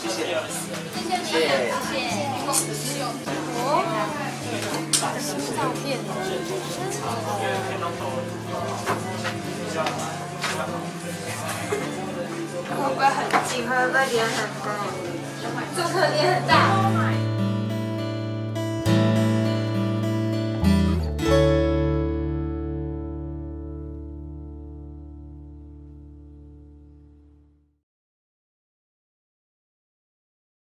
谢谢，谢谢，谢谢，谢。哦，心脏变，会不会很近？会不会脸很大？这颗脸很大。